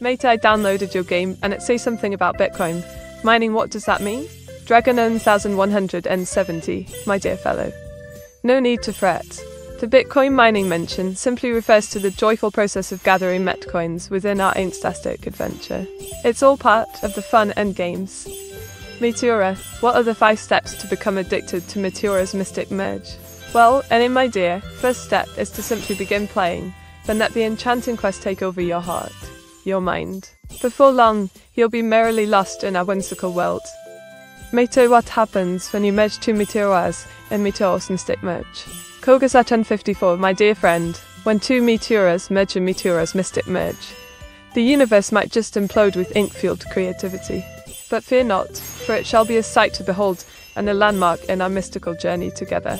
Mate, I downloaded your game and it says something about Bitcoin. Mining, what does that mean? Dragon 1170, my dear fellow. No need to fret. The Bitcoin mining mention simply refers to the joyful process of gathering Metcoins within our Aintstastic adventure. It's all part of the fun and games. Meteora, what are the five steps to become addicted to Meteora's mystic merge? Well, and my dear, first step is to simply begin playing, then let the enchanting quest take over your heart, your mind. Before long, you'll be merrily lost in our whimsical world. Mate, what happens when you merge two Meteoras in Meteora's Mystic Merge? Kogasachan 54, my dear friend, when two Meteoras merge in Meteora's Mystic Merge. The universe might just implode with ink-fueled creativity. But fear not, for it shall be a sight to behold and a landmark in our mystical journey together.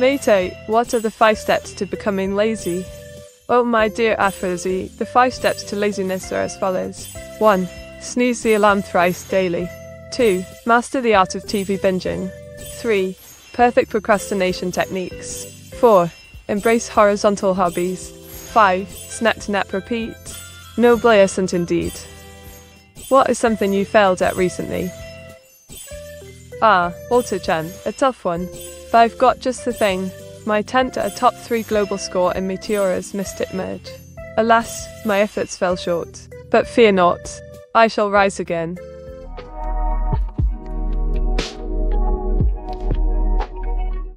Mate, what are the five steps to becoming lazy? Oh, my dear Aphrosy, the five steps to laziness are as follows 1. Snooze the alarm thrice daily. 2. Master the art of TV binging. 3. Perfect procrastination techniques. 4. Embrace horizontal hobbies. 5. Snap to nap repeat. No Noblescent indeed. What is something you failed at recently? Ah, Walter Chan, a tough one. But I've got just the thing my attempt at a top 3 global score in Meteora's Mystic Merge. Alas, my efforts fell short. But fear not, I shall rise again.